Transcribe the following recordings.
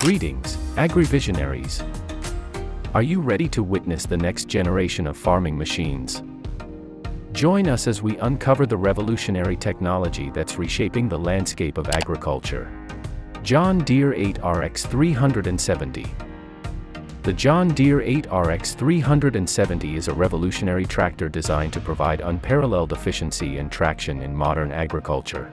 Greetings, agri-visionaries. Are you ready to witness the next generation of farming machines? Join us as we uncover the revolutionary technology that's reshaping the landscape of agriculture. John Deere 8RX 370 The John Deere 8RX 370 is a revolutionary tractor designed to provide unparalleled efficiency and traction in modern agriculture.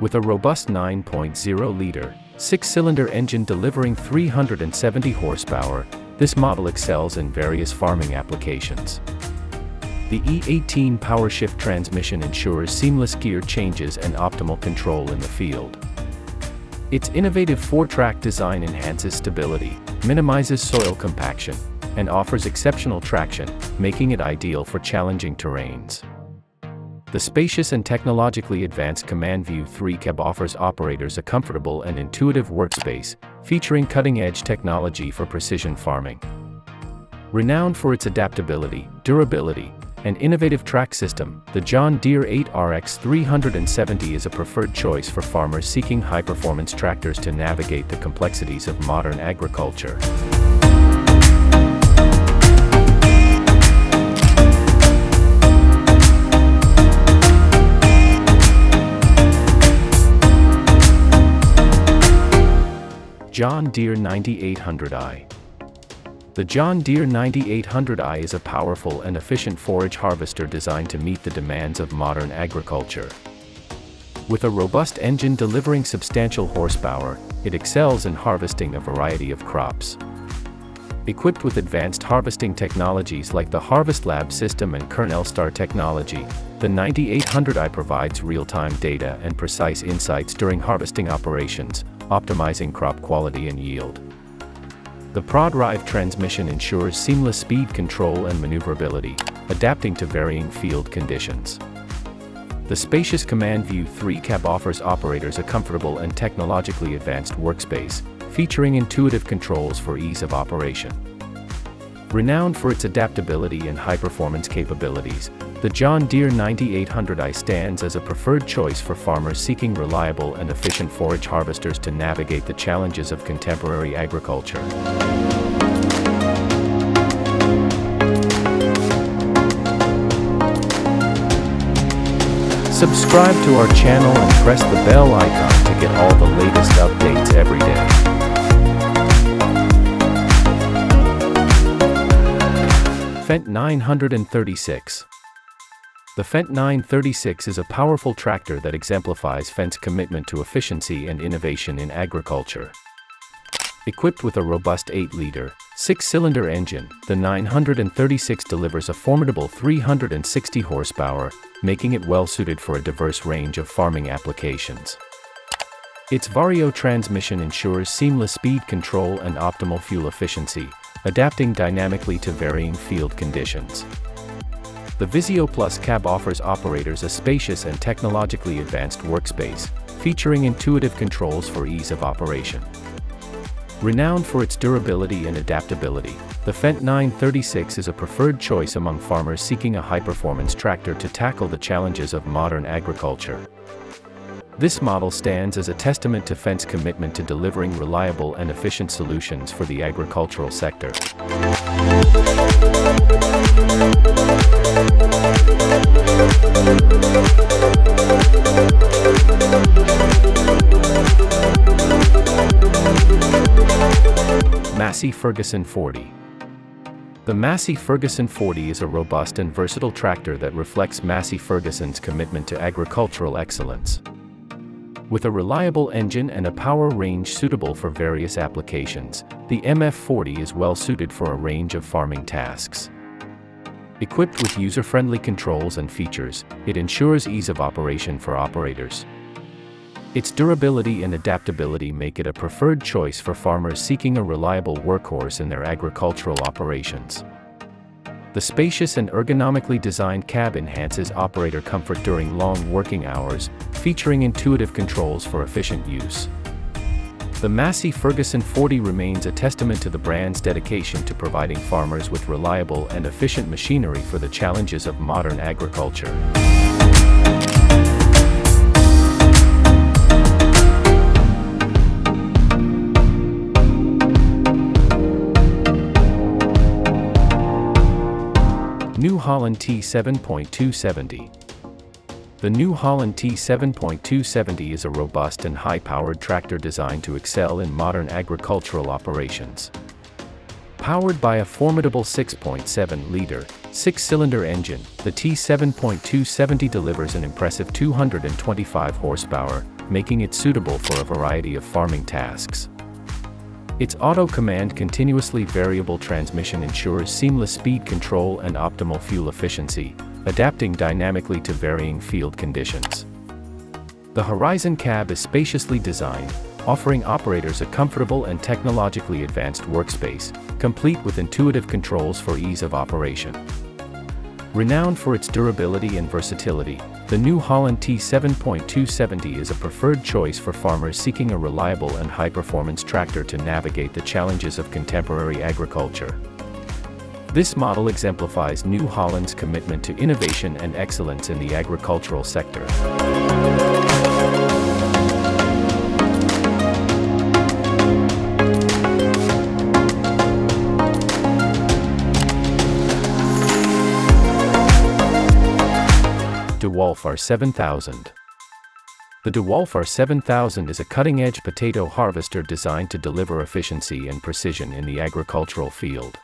With a robust 9.0-liter, six-cylinder engine delivering 370 horsepower, this model excels in various farming applications. The E18 PowerShift transmission ensures seamless gear changes and optimal control in the field. Its innovative four-track design enhances stability, minimizes soil compaction, and offers exceptional traction, making it ideal for challenging terrains. The spacious and technologically advanced CommandView 3 cab offers operators a comfortable and intuitive workspace, featuring cutting-edge technology for precision farming. Renowned for its adaptability, durability, and innovative track system, the John Deere 8RX 370 is a preferred choice for farmers seeking high-performance tractors to navigate the complexities of modern agriculture. John Deere 9800i The John Deere 9800i is a powerful and efficient forage harvester designed to meet the demands of modern agriculture. With a robust engine delivering substantial horsepower, it excels in harvesting a variety of crops. Equipped with advanced harvesting technologies like the Harvest Lab system and KernelStar technology, the 9800i provides real-time data and precise insights during harvesting operations, optimizing crop quality and yield. The ProDrive transmission ensures seamless speed control and maneuverability, adapting to varying field conditions. The spacious CommandView 3 cab offers operators a comfortable and technologically advanced workspace, featuring intuitive controls for ease of operation. Renowned for its adaptability and high-performance capabilities, the John Deere 9800i stands as a preferred choice for farmers seeking reliable and efficient forage harvesters to navigate the challenges of contemporary agriculture. Subscribe to our channel and press the bell icon to get all the latest updates every day. Fendt 936 The Fendt 936 is a powerful tractor that exemplifies Fendt's commitment to efficiency and innovation in agriculture. Equipped with a robust 8-liter, 6-cylinder engine, the 936 delivers a formidable 360 horsepower, making it well-suited for a diverse range of farming applications. Its Vario transmission ensures seamless speed control and optimal fuel efficiency, adapting dynamically to varying field conditions. The Visio Plus cab offers operators a spacious and technologically advanced workspace, featuring intuitive controls for ease of operation. Renowned for its durability and adaptability, the Fendt 936 is a preferred choice among farmers seeking a high-performance tractor to tackle the challenges of modern agriculture. This model stands as a testament to Fendt's commitment to delivering reliable and efficient solutions for the agricultural sector. Massey Ferguson 40 the Massey Ferguson 40 is a robust and versatile tractor that reflects Massey Ferguson's commitment to agricultural excellence. With a reliable engine and a power range suitable for various applications, the MF40 is well suited for a range of farming tasks. Equipped with user-friendly controls and features, it ensures ease of operation for operators. Its durability and adaptability make it a preferred choice for farmers seeking a reliable workhorse in their agricultural operations. The spacious and ergonomically designed cab enhances operator comfort during long working hours, featuring intuitive controls for efficient use. The Massey Ferguson 40 remains a testament to the brand's dedication to providing farmers with reliable and efficient machinery for the challenges of modern agriculture. New Holland T7.270 The New Holland T7.270 is a robust and high-powered tractor designed to excel in modern agricultural operations. Powered by a formidable 6.7-liter, six-cylinder engine, the T7.270 delivers an impressive 225 horsepower, making it suitable for a variety of farming tasks. Its auto-command continuously variable transmission ensures seamless speed control and optimal fuel efficiency, adapting dynamically to varying field conditions. The Horizon cab is spaciously designed, offering operators a comfortable and technologically advanced workspace, complete with intuitive controls for ease of operation. Renowned for its durability and versatility, the New Holland T7.270 is a preferred choice for farmers seeking a reliable and high-performance tractor to navigate the challenges of contemporary agriculture. This model exemplifies New Holland's commitment to innovation and excellence in the agricultural sector. Dewulf R7000. The Dewulf R7000 is a cutting-edge potato harvester designed to deliver efficiency and precision in the agricultural field.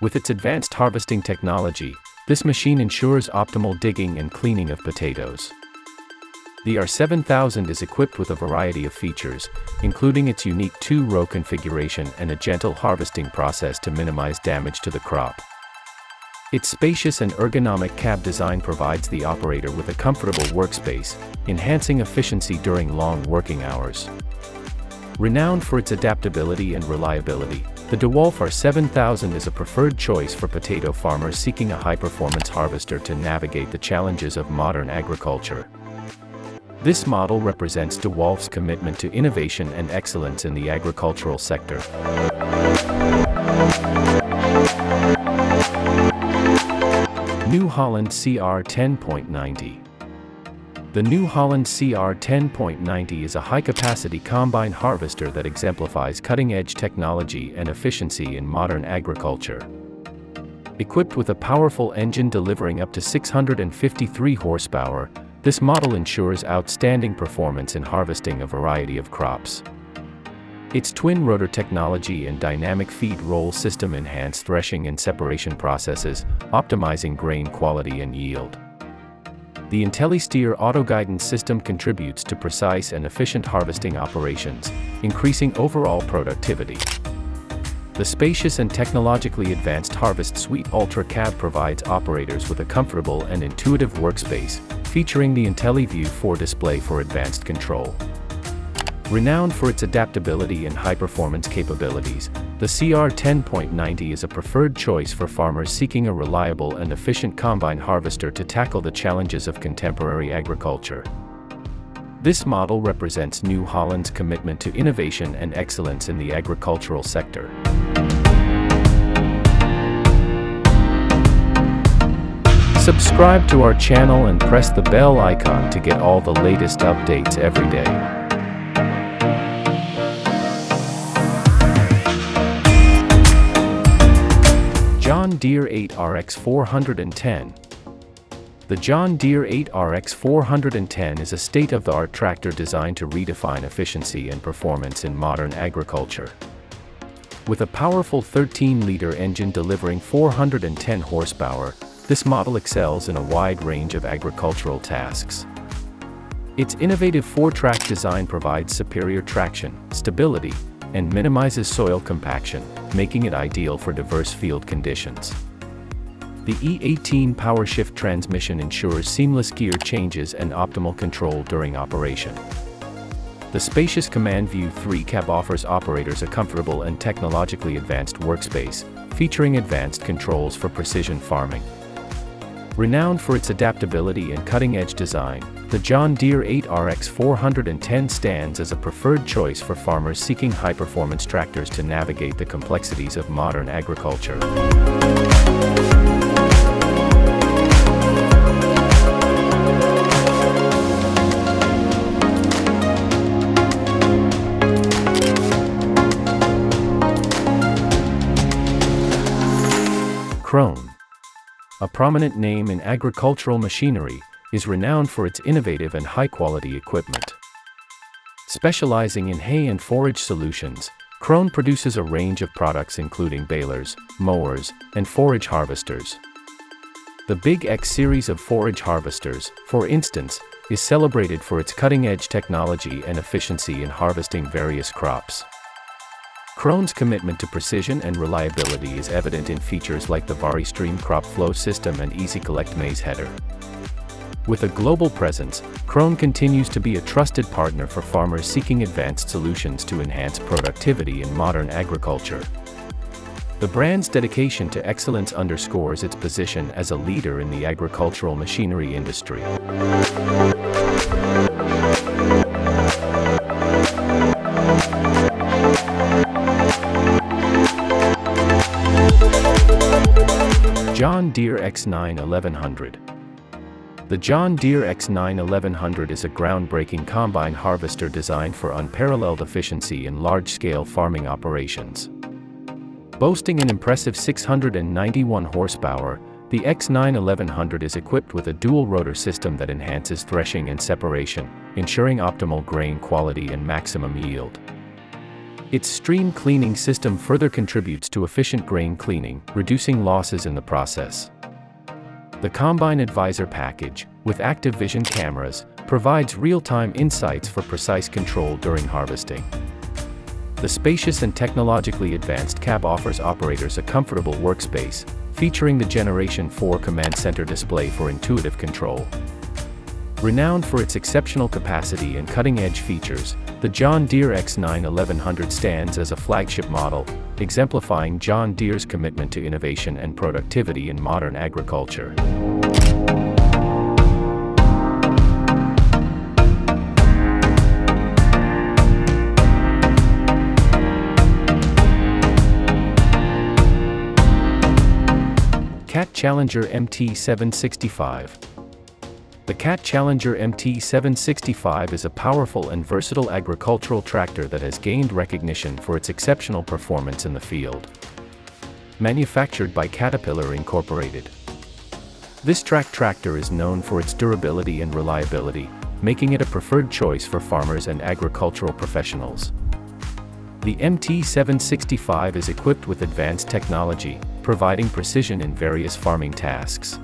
With its advanced harvesting technology, this machine ensures optimal digging and cleaning of potatoes. The R7000 is equipped with a variety of features, including its unique two-row configuration and a gentle harvesting process to minimize damage to the crop. Its spacious and ergonomic cab design provides the operator with a comfortable workspace, enhancing efficiency during long working hours. Renowned for its adaptability and reliability, the Dewulf R7000 is a preferred choice for potato farmers seeking a high-performance harvester to navigate the challenges of modern agriculture. This model represents Dewulf's commitment to innovation and excellence in the agricultural sector. New Holland CR 10.90 The New Holland CR 10.90 is a high-capacity combine harvester that exemplifies cutting-edge technology and efficiency in modern agriculture. Equipped with a powerful engine delivering up to 653 horsepower, this model ensures outstanding performance in harvesting a variety of crops. Its twin-rotor technology and dynamic feed roll system enhance threshing and separation processes, optimizing grain quality and yield. The IntelliSteer auto-guidance system contributes to precise and efficient harvesting operations, increasing overall productivity. The spacious and technologically advanced Harvest Suite Ultra Cab provides operators with a comfortable and intuitive workspace, featuring the IntelliView 4 display for advanced control. Renowned for its adaptability and high-performance capabilities, the CR 10.90 is a preferred choice for farmers seeking a reliable and efficient combine harvester to tackle the challenges of contemporary agriculture. This model represents New Holland's commitment to innovation and excellence in the agricultural sector. Subscribe to our channel and press the bell icon to get all the latest updates every day. John Deere 8 RX 410 The John Deere 8 RX 410 is a state-of-the-art tractor designed to redefine efficiency and performance in modern agriculture. With a powerful 13-liter engine delivering 410 horsepower, this model excels in a wide range of agricultural tasks. Its innovative four-track design provides superior traction, stability, and minimizes soil compaction, making it ideal for diverse field conditions. The E18 PowerShift transmission ensures seamless gear changes and optimal control during operation. The spacious Command View 3 cab offers operators a comfortable and technologically advanced workspace, featuring advanced controls for precision farming. Renowned for its adaptability and cutting-edge design, the John Deere 8RX 410 stands as a preferred choice for farmers seeking high-performance tractors to navigate the complexities of modern agriculture. A prominent name in agricultural machinery, is renowned for its innovative and high-quality equipment. Specializing in hay and forage solutions, Krone produces a range of products including balers, mowers, and forage harvesters. The Big X series of forage harvesters, for instance, is celebrated for its cutting-edge technology and efficiency in harvesting various crops. Krone's commitment to precision and reliability is evident in features like the VariStream crop flow system and Easy Collect maize header. With a global presence, Krone continues to be a trusted partner for farmers seeking advanced solutions to enhance productivity in modern agriculture. The brand's dedication to excellence underscores its position as a leader in the agricultural machinery industry. John Deere X9 1100 The John Deere X9 1100 is a groundbreaking combine harvester designed for unparalleled efficiency in large-scale farming operations. Boasting an impressive 691 horsepower, the X9 1100 is equipped with a dual-rotor system that enhances threshing and separation, ensuring optimal grain quality and maximum yield. Its stream cleaning system further contributes to efficient grain cleaning, reducing losses in the process. The Combine Advisor package, with active vision cameras, provides real-time insights for precise control during harvesting. The spacious and technologically advanced cab offers operators a comfortable workspace, featuring the Generation 4 Command Center display for intuitive control. Renowned for its exceptional capacity and cutting-edge features, the John Deere X9 1100 stands as a flagship model, exemplifying John Deere's commitment to innovation and productivity in modern agriculture. Cat Challenger MT765 the Cat Challenger MT765 is a powerful and versatile agricultural tractor that has gained recognition for its exceptional performance in the field. Manufactured by Caterpillar Incorporated. This track tractor is known for its durability and reliability, making it a preferred choice for farmers and agricultural professionals. The MT765 is equipped with advanced technology, providing precision in various farming tasks.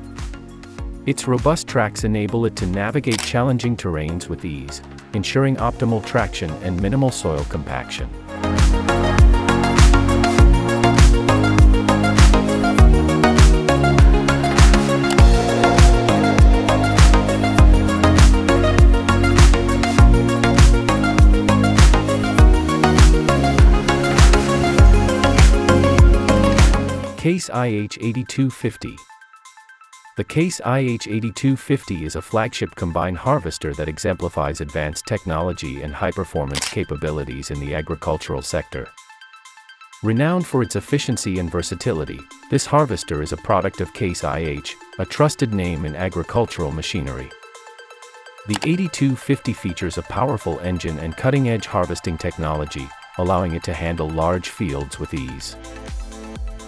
Its robust tracks enable it to navigate challenging terrains with ease, ensuring optimal traction and minimal soil compaction. Case IH8250 the Case IH8250 is a flagship combine harvester that exemplifies advanced technology and high-performance capabilities in the agricultural sector. Renowned for its efficiency and versatility, this harvester is a product of Case IH, a trusted name in agricultural machinery. The 8250 features a powerful engine and cutting-edge harvesting technology, allowing it to handle large fields with ease.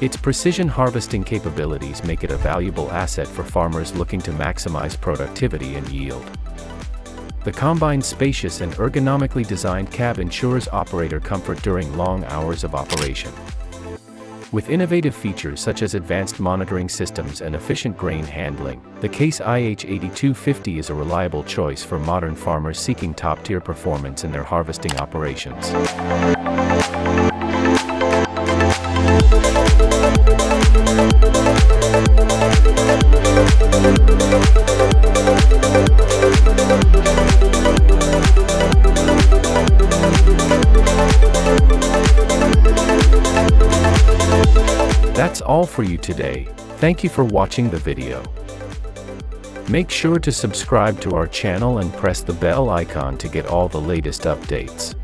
Its precision harvesting capabilities make it a valuable asset for farmers looking to maximize productivity and yield. The Combine's spacious and ergonomically designed cab ensures operator comfort during long hours of operation. With innovative features such as advanced monitoring systems and efficient grain handling, the Case IH8250 is a reliable choice for modern farmers seeking top-tier performance in their harvesting operations. For you today, thank you for watching the video. Make sure to subscribe to our channel and press the bell icon to get all the latest updates.